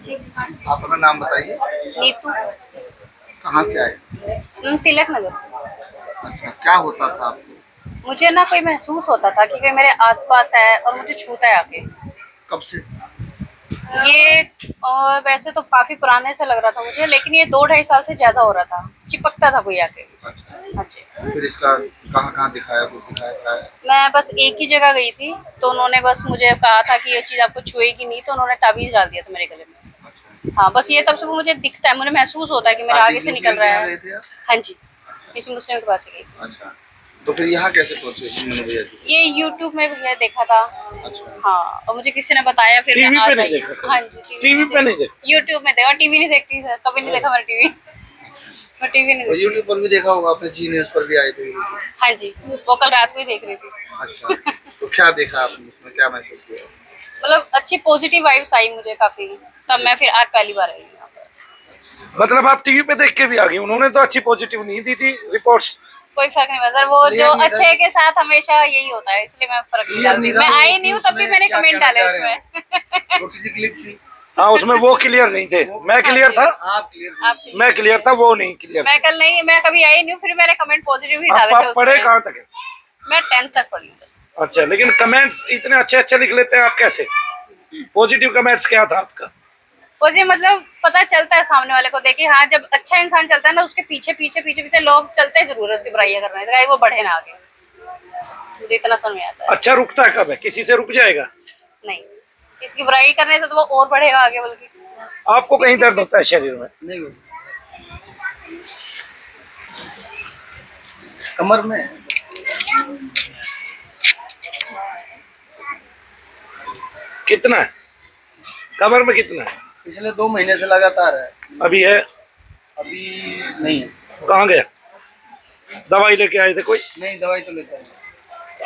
आप अपना नाम बताइए। नीतू। कहाँ से आए? तिलक नगर। अच्छा क्या होता था आपको? मुझे ना कोई महसूस होता था कि कोई मेरे आसपास है और मुझे छूता है आके। कब से? ये और वैसे तो काफ़ी पुराने से लग रहा था मुझे लेकिन ये दो ढाई साल से ज़्यादा हो रहा था। चिपकता था कोई आके। अच्छा। हाँ फिर इसका कहाँ कहाँ दिखाया कुछ दिखाया? मैं बस एक ही जगह गई थी तो उन्होंने बस मुझे कहा था कि ये चीज़ आपको छुएगी नहीं तो उन्होंने ताबीज डाल दिया था मेरे गले में। हाँ बस ये तब से वो मुझे दिखता है मुझे महसूस होता है कि मेरे आगे से निकल रहा है। हाँ जी किसी मुस्लिम के पास से गई। अच्छा तो फिर यहाँ कैसे पहुँचे? ये यूट्यूब में भैया देखा था। अच्छा। हाँ और मुझे किसी ने बताया फिर टीवी मैं आ पे नहीं जाई। देखा था? हाँ जी टीवी पे नहीं देखा? यूट्यूब में देखा टीवी नहीं देखती सर कभी नहीं देखा मैंने टीवी। मैं टीवी नहीं देखती। यूट्यूब पर भी देखा होगा आपने जी न्यूज़ पर भी आए थे। हाँ जी वो कल रात को ही देख रही थी। अच्छा तो क्या देखा आपने? उसमें क्या महसूस किया? मतलब अच्छी पॉजिटिव वाइब्स आई मुझे काफ़ी। तब मैं फिर आज पहली बार आई मतलब आप टीवी पे देख के भी आ गई उन्होंने तो अच्छी पॉजिटिव नहीं दी थी रिपोर्ट्स कोई फ़र्क नहीं पड़ता वो जो अच्छे के साथ हमेशा यही होता है इसलिए मैं फ़र्क नहीं डालती। मैं आई नहीं हूँ तब भी मैंने कमेंट डाले उसमें छोटी सी क्लिप थी। हाँ उसमें वो क्लियर नहीं थे। मैं क्लियर था। आप क्लियर मैं क्लियर था वो नहीं क्लियर मैं कल नहीं मैं कभी आई नहीं हूँ फिर मैंने कमेंट पॉजिटिव ही डाले थे पढ़े कहाँ तक है? मैं टेंथ तक पढ़ी बस। अच्छा लेकिन कमेंट्स इतने अच्छे अच्छे लिख लेते हैं आप कैसे? पॉजिटिव कमेंट्स क्या था आपका? मुझे मतलब पता चलता है सामने वाले को देखिए हाँ जब अच्छा इंसान चलता है ना उसके पीछे पीछे पीछे पीछे लोग चलते ज़रूर है उसकी बुराइयाँ करने। ताकि वो बढ़े ना आगे। मुझे इतना समझ में आता है। अच्छा रुकता है कब है? किसी से रुक जाएगा? नहीं। इसकी बुराई करने से तो वो और बढ़ेगा आगे बल्कि। आपको कहीं दर्द होता है शरीर में? नहीं कमर में? कितना है? कमर में कितना है? पिछले दो महीने से लगातार है। अभी है? अभी नहीं है। कहाँ गया? दवाई लेके आए थे कोई? नहीं दवाई तो लेता है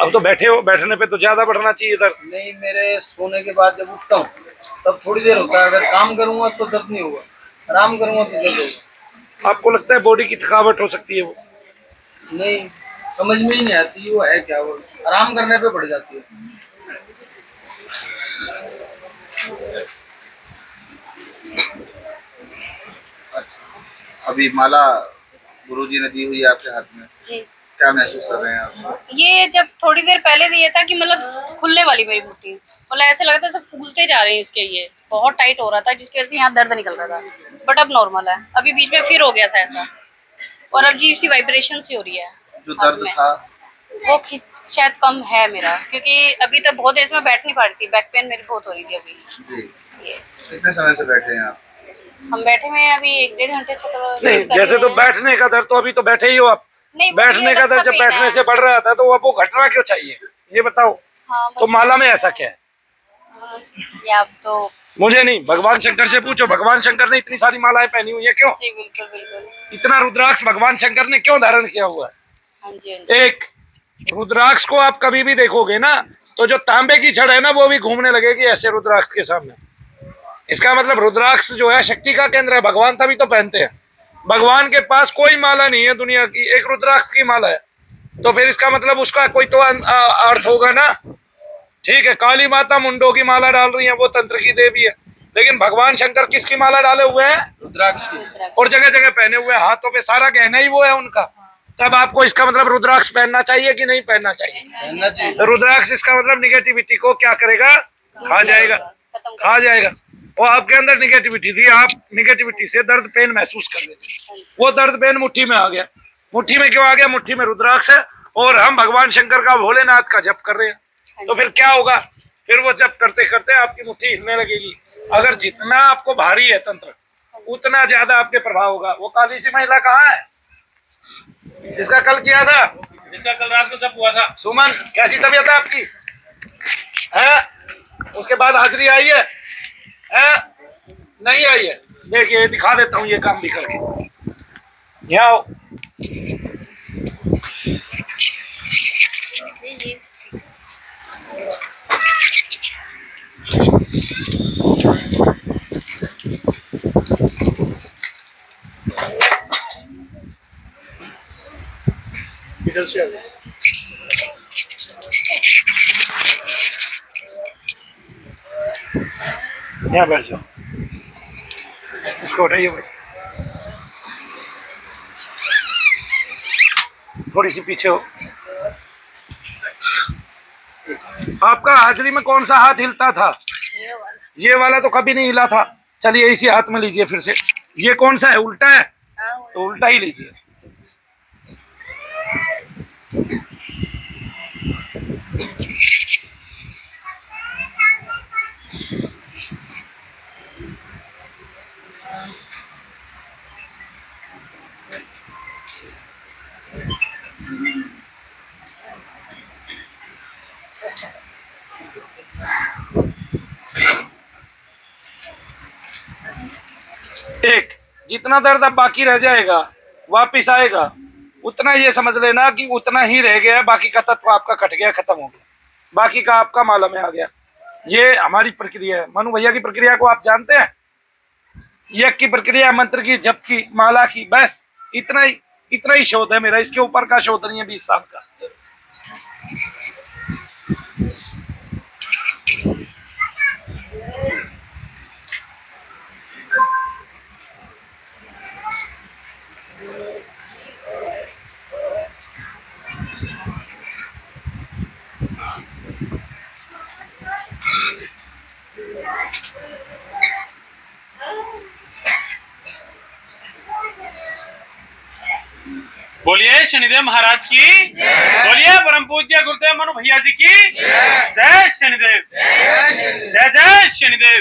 अब तो बैठे हो बैठने पे तो ज़्यादा बढ़ना चाहिए दर्द नहीं मेरे सोने के बाद जब उठता हूँ तब थोड़ी देर होता है। अगर काम करूँगा तो दर्द नहीं होगा। आराम करूँगा तो दर्द होगा। आपको लगता है बॉडी की थकावट हो सकती है वो? नहीं समझ में ही नहीं आती वो है क्या वो आराम करने पे बढ़ जाती है। अच्छा। अभी माला गुरुजी ने दी हुई है आपके हाथ में। जी। क्या महसूस कर रहे हैं आप? ये जब थोड़ी देर पहले दिया था कि मतलब खुलने वाली मेरी मुट्ठी मतलब ऐसे लगा था सब फूलते जा रहे हैं इसके ये बहुत टाइट हो रहा था जिसकी वजह से यहाँ दर्द निकल रहा था। बट अब नॉर्मल है। अभी बीच में फिर हो गया था ऐसा। और अब जीप सी वाइब्रेशन सी हो रही है। जो दर्द था? वो शायद कम है मेरा क्योंकि अभी तक बहुत देर से मैं बैठ नहीं पा रही थी बैक पेन मेरी बहुत हो रही थी अभी। जी। कितने समय से बैठे हैं आप? हम बैठे हुए हैं अभी एक डेढ़ घंटे से तो नहीं जैसे तो बैठने का दर्द तो अभी तो बैठे ही हो आप। नहीं बैठने का दर्द जब बैठने है। से बढ़ रहा था तो अब वो घटना क्यों चाहिए? ये बताओ। हाँ तो माला में ऐसा क्या है? आप तो मुझे नहीं भगवान शंकर से पूछो। भगवान शंकर ने इतनी सारी मालाएँ पहनी हुई है क्यों? जी बिल्कुल बिल्कुल। इतना रुद्राक्ष भगवान शंकर ने क्यों धारण किया हुआ हाँ हाँ है? एक रुद्राक्ष को आप कभी भी देखोगे ना तो जो तांबे की छड़ है ना वो भी घूमने लगेगी ऐसे रुद्राक्ष के सामने। इसका मतलब रुद्राक्ष जो है शक्ति का केंद्र है भगवान तभी तो पहनते हैं। भगवान के पास कोई माला नहीं है दुनिया की एक रुद्राक्ष की माला है। तो फिर इसका मतलब उसका कोई तो अर्थ होगा ना। ठीक है काली माता मुंडो की माला डाल रही है वो तंत्र की देवी है। लेकिन भगवान शंकर किसकी माला डाले हुए हैं? रुद्राक्ष की। और जगह जगह पहने हुए हाथों पे सारा गहना ही वो है उनका। तब आपको इसका मतलब रुद्राक्ष पहनना चाहिए कि नहीं पहनना चाहिए? तो रुद्राक्ष इसका मतलब निगेटिविटी को क्या करेगा? खा जाएगा। खा जाएगा। वो आपके अंदर निगेटिविटी थी आप निगेटिविटी से दर्द पेन महसूस कर लेते वो दर्द पेन मुट्ठी में आ गया। मुट्ठी में क्यों आ गया? मुट्ठी में रुद्राक्ष है और हम भगवान शंकर का भोलेनाथ का जप कर रहे हैं। तो फिर क्या होगा? फिर वो जप करते करते आपकी मुट्ठी हिलने लगेगी। अगर जितना आपको भारी है तंत्र उतना ज़्यादा आपके प्रभाव होगा। वो काली सी महिला कहाँ है? इसका कल किया था? इसका कल रात को सब हुआ था। सुमन कैसी तबीयत है आपकी? है? उसके बाद हाजिरी आई है? है? नहीं आई है? देखिए दिखा देता हूँ ये काम भी करके। यहाँ आओ। जी जी इधर से आ। यहाँ बैठ जाओ। इसको भाई। थोड़ी सी पीछे हो। आपका हाजरी में कौन सा हाथ हिलता था? ये वाला तो कभी नहीं हिला था। चलिए इसी हाथ में लीजिए फिर से। ये कौन सा है? उल्टा है? तो उल्टा ही लीजिए। एक, जितना दर्द अब बाकी रह जाएगा, वापिस आएगा, उतना ये समझ लेना कि उतना ही रह गया बाकी का तत्व आपका कट गया, खत्म हो गया। बाकी का आपका माला में आ गया। ये हमारी प्रक्रिया है। मनु भैया की प्रक्रिया को आप जानते हैं? यज्ञ की प्रक्रिया, मंत्र की, जप की, माला की, बस। इतना ही इतना ही शोध है मेरा। इसके ऊपर का शोध नहीं है, बीस साल का। बोलिए, शनिदेव महाराज की। बोलिए, परम पूज्य गुरुदेव मनु भैया जी की। जय शनिदेव। जय जय शनिदेव।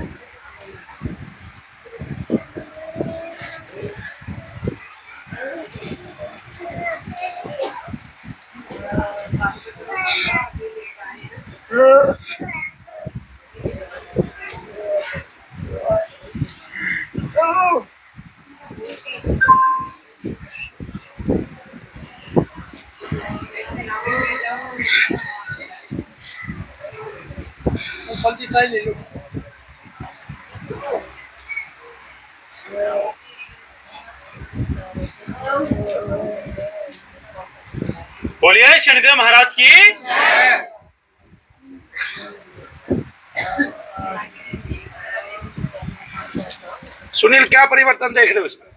बोलिए शनिदेव महाराज की। सुनील क्या परिवर्तन देख रहे हो इसमें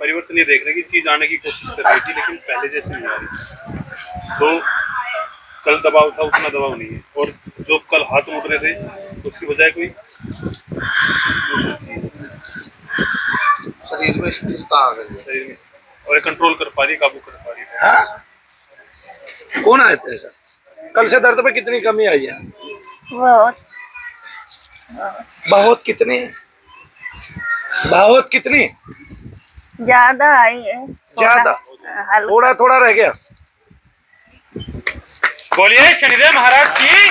परिवर्तन ये देख रहे हैं कि चीज़ आने की कोशिश कर रही थी लेकिन पहले जैसे नहीं आ रही तो कल दबाव था उतना दबाव नहीं है। और जो कल हाथ उठ रहे थे उसकी बजाय कोई शरीर में स्थिरता आ गई शरीर में और कंट्रोल कर पा रही काबू कर पा रही है। हाँ? कौन आए थे सर कल से दर्द में कितनी कमी आई है? बहुत। बहुत कितनी? बहुत कितनी? ज़्यादा आई है। ज़्यादा? थोड़ा थोड़ा रह गया। बोलिए शनिदेव महाराज की।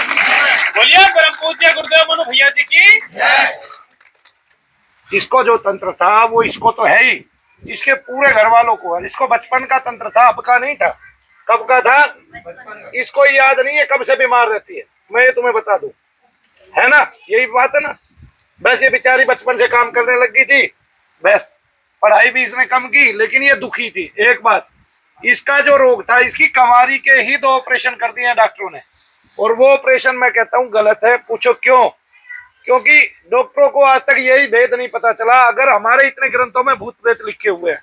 बोलिए परम पूज्य गुरुदेव मनु भैया जी की। इसको जो तंत्र था वो इसको तो है ही। इसके पूरे घर वालों को। इसको बचपन का तंत्र था, अब का नहीं था। कब का था? इसको याद नहीं है कब से बीमार रहती है। मैं ये तुम्हें बता दूँ। है ना? यही बात है ना? बस ये बेचारी बचपन से काम करने लग गई थी। बस। पढ़ाई भी इसने कम की, लेकिन ये दुखी थी। एक बात, इसका जो रोग था, इसकी कमारी के ही दो ऑपरेशन कर दिए डॉक्टरों ने। और वो ऑपरेशन मैं कहता हूँ गलत है। पूछो क्यों? क्योंकि डॉक्टरों को आज तक यही भेद नहीं पता चला, अगर हमारे इतने ग्रंथों में भूत प्रेत लिखे हुए हैं,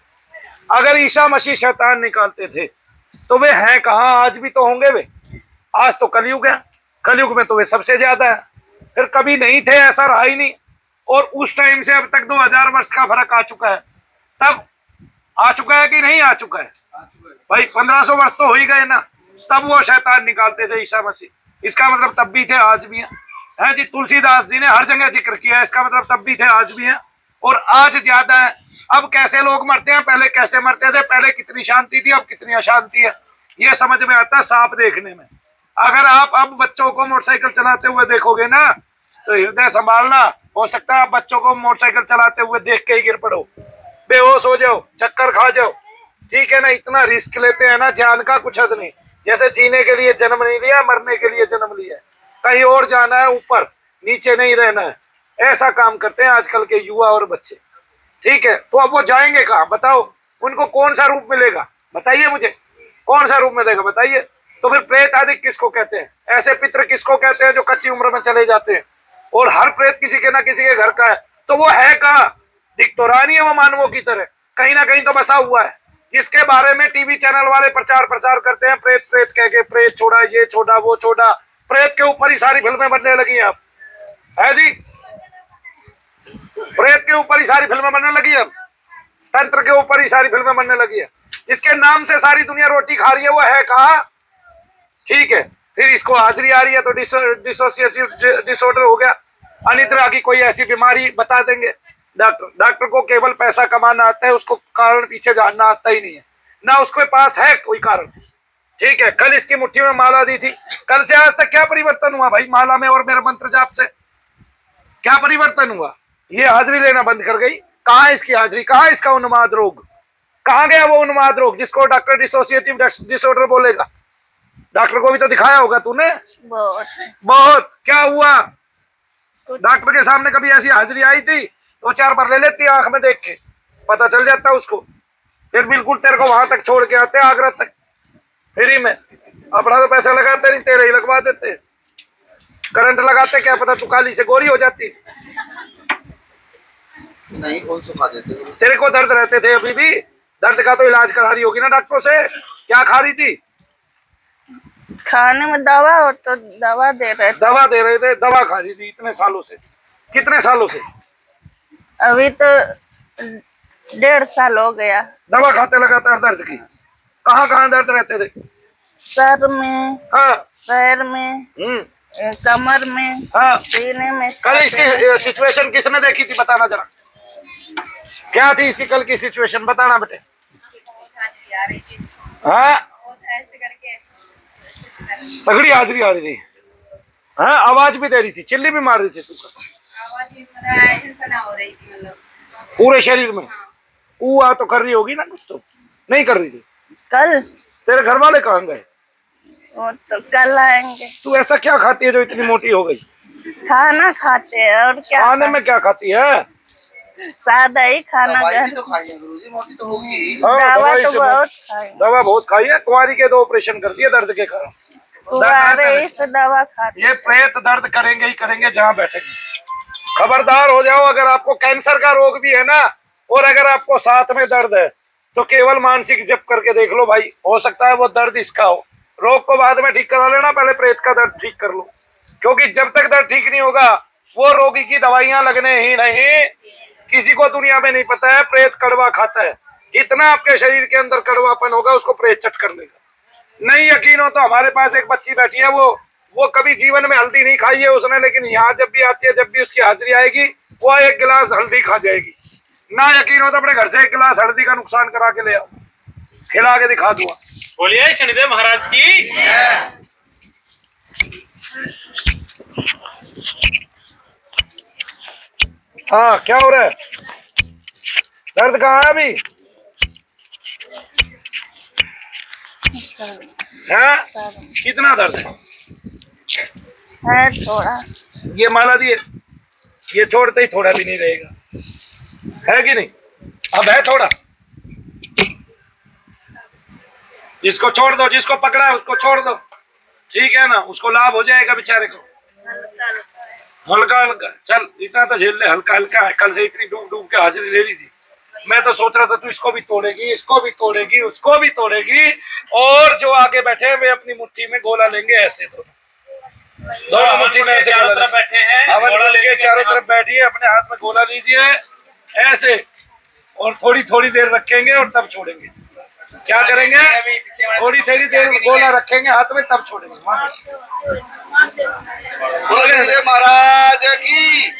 अगर ईशा मसीह शैतान निकालते थे तो वे हैं कहाँ? आज भी तो होंगे वे। आज तो कलयुग है, कलयुग में तो वे सबसे ज़्यादा है। फिर कभी नहीं थे, ऐसा रहा ही नहीं। और उस टाइम से अब तक 2000 वर्ष का फ़र्क आ चुका है। तब आ चुका है कि नहीं आ चुका है? भाई 1500 वर्ष तो हो ही गए ना। तब वो शैतान निकालते थे ईसा मसीह। इसका मतलब तब भी थे, आज भी हैं। है जी, तुलसीदास जी ने हर जगह ज़िक्र किया है, इसका मतलब तब भी थे, आज भी है। और आज ज़्यादा है। अब कैसे लोग मरते हैं, पहले कैसे मरते थे, पहले कितनी शांति थी, अब कितनी अशांति है। ये समझ में आता है सांप देखने में। अगर आप अब बच्चों को मोटरसाइकिल चलाते हुए देखोगे ना तो हृदय संभालना, हो सकता है आप बच्चों को मोटरसाइकिल चलाते हुए देख के ही गिर पड़ो। बेहोश हो जाओ, चक्कर खा जाओ। ठीक है ना, इतना रिस्क लेते हैं ना जान का कुछ हद नहीं। जैसे जीने के लिए जन्म नहीं लिया, मरने के लिए जन्म लिया कहीं और जाना है, ऊपर। नीचे नहीं रहना है। ऐसा काम करते हैं आजकल के युवा और बच्चे। ठीक है? तो अब वो जाएँगे कहाँ? बताओ। उनको कौन सा रूप मिलेगा? बताइए मुझे। कौन सा रूप मिलेगा? बताइए। तो फिर प्रेत आदि किसको कहते हैं? ऐसे पित्र किसको कहते हैं जो कच्ची उम्र में चले जाते हैं? और हर प्रेत किसी के ना किसी के घर का है। तो वो है कहा? दिख तो रहा नहीं है वो मानवों की तरह। कहीं ना कहीं तो बसा हुआ है। जिसके बारे में टीवी चैनल वाले प्रचार प्रसार करते हैं, प्रेत प्रेत कह के, प्रेत छोड़ा, ये छोड़ा, वो छोड़ा। प्रेत के ऊपर ही सारी फ़िल्में बनने लगी हैं अब। है जी? प्रेत के ऊपर ही सारी फ़िल्में बनने लगी है तंत्र के ऊपर ही सारी फ़िल्में बनने लगी है। इसके नाम से सारी दुनिया रोटी खा रही है, वो है कहा? ठीक है, फिर इसको हाजिरी आ रही है तो डिसोसिएसिव डिसऑर्डर हो गया। अनिद्रा की कोई ऐसी बीमारी बता देंगे। डॉक्टर डॉक्टर को केवल पैसा कमाना आता है, उसको कारण पीछे जानना आता ही नहीं है। ना उसके पास है कोई कारण। ठीक है कल इसकी मुट्ठी में माला दी थी। कल से आज तक क्या परिवर्तन हुआ भाई? माला में और मेरे मंत्र जाप से। क्या परिवर्तन हुआ? ये हाजिरी लेना बंद कर गई। कहा इसकी हाजिरी? कहा इसका उन्माद रोग? कहाँ गया वो उन्माद रोग जिसको डॉक्टर डिसोसिएटिव डिसऑर्डर बोलेगा? डॉक्टर को भी तो दिखाया होगा तूने। बहुत। बहुत। क्या हुआ? डॉक्टर के सामने कभी ऐसी हाजिरी आई थी? दो चार बार ले लेती आँख में देख के। पता चल जाता उसको। फिर बिल्कुल तेरे को वहाँ तक छोड़ के आते आगरा तक। फ्री में। अपना तो पैसा लगाते नहीं तेरे ही लगवा देते। करंट लगाते क्या पता तू काली से गोरी हो जाती। नहीं कौन सा खा देते? तेरे को दर्द रहते थे अभी भी। दर्द का तो इलाज करा रही होगी ना डॉक्टरों से? क्या खा रही थी? खाने में दवा हो तो दवा दे रहे थे। दवा दे रहे थे दवा खा रही थी इतने सालों से। कितने सालों से? अभी तो डेढ़ साल हो गया। दवा खाते लगातार दर्द की। कहाँ कहाँ दर्द रहते थे? सर में हाँ। पैर में हम्म। कमर में हाँ। सीने में कल इसकी सिचुएशन किसने देखी थी बताना जरा? क्या थी इसकी कल की सिचुएशन बताना बेटे। हाँ। तगड़ी हाजिरी आ रही थी। हाँ आवाज़ भी दे रही थी। चिल्ली भी मार रही थी तू पूरे शरीर में? ऊ आ तो कर रही होगी ना कुछ तो। नहीं कर रही थी। कल? तेरे घर वाले कहाँ गए? वो तो कल आएँगे। तू ऐसा क्या खाती है जो इतनी मोटी हो गई? खाना खाते हैं और क्या खाने में क्या खाती है? सादा ही खाना दवाई तो खाई है मोटी तो होगी। ही। दवा तो बहुत खाई दवा बहुत खाई है कुंवारी के दो ऑपरेशन कर दिए दर्द के कारण। दवा खाते ये प्रेत दर्द करेंगे ही करेंगे जहाँ बैठेंगे। खबरदार हो जाओ अगर आपको कैंसर का रोग भी है ना और अगर आपको साथ में दर्द है तो केवल मानसिक जप करके देख लो भाई। हो सकता है वो दर्द इसका हो। रोग को बाद में ठीक करा लेना, पहले प्रेत का दर्द ठीक कर लो। क्योंकि जब तक दर्द ठीक नहीं होगा, वो रोगी की दवाइयाँ लगने ही नहीं। किसी को दुनिया में नहीं पता है, प्रेत कड़वा खाता है। कितना आपके शरीर के अंदर कड़वापन होगा, उसको प्रेत चट कर लेगा। नहीं यकीन हो तो हमारे पास एक बच्ची बैठी है, वो वो कभी जीवन में हल्दी नहीं खाई है उसने, लेकिन यहाँ जब भी आती है, जब भी उसकी हाजिरी आएगी, वो एक गिलास हल्दी खा जाएगी। ना यकीन हो तो अपने घर से एक गिलास हल्दी का नुकसान करा के ले आओ। खिला के दिखा दूँगा। बोलिए शनिदेव महाराज की। हाँ क्या हो रहा है? दर्द कहाँ है अभी? है? कितना दर्द है? है थोड़ा। ये माला दिए। ये छोड़ते ही थोड़ा भी नहीं रहेगा। है कि नहीं? अब है थोड़ा। जिसको छोड़ दो जिसको पकड़ा है उसको छोड़ दो। ठीक है ना? उसको लाभ हो जाएगा बेचारे को। हल्का हल्का। चल इतना तो झेल ले हल्का हल्का है। कल से इतनी डूब डूब के हाजिरी ले ली थी मैं तो सोच रहा था तू इसको भी तोड़ेगी इसको भी तोड़ेगी उसको भी तोड़ेगी और जो आगे बैठे हैं वे अपनी मुट्ठी में गोला लेंगे ऐसे दोनों दोनों मुट्ठी में ऐसे गोला बैठे हैं लेके चारों तरफ़ बैठिए अपने हाथ में गोला लीजिए। ऐसे और थोड़ी थोड़ी देर रखेंगे और तब छोड़ेंगे। क्या करेंगे? थोड़ी थोड़ी देर गोला रखेंगे हाथ में तब छोड़ेंगे। महाराज की।